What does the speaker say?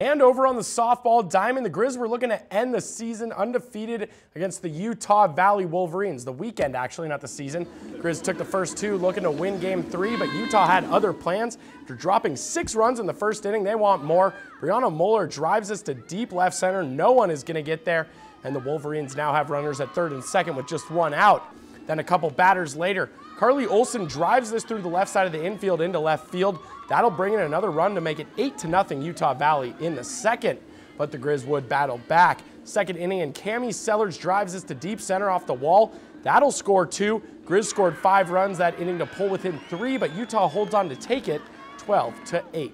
And over on the softball diamond, the Griz were looking to end the season undefeated against the Utah Valley Wolverines. The weekend, actually, not the season. Griz took the first two, looking to win game three, but Utah had other plans. After dropping six runs in the first inning, they want more. Brianna Moeller drives us to deep left center. No one is going to get there. And the Wolverines now have runners at third and second with just one out. Then a couple batters later, Carly Olson drives this through the left side of the infield into left field. That'll bring in another run to make it 8 to nothing Utah Valley in the second. But the Griz would battle back. Second inning, and Cami Sellers drives this to deep center off the wall. That'll score two. Griz scored five runs that inning to pull within three, but Utah holds on to take it 12 to 8.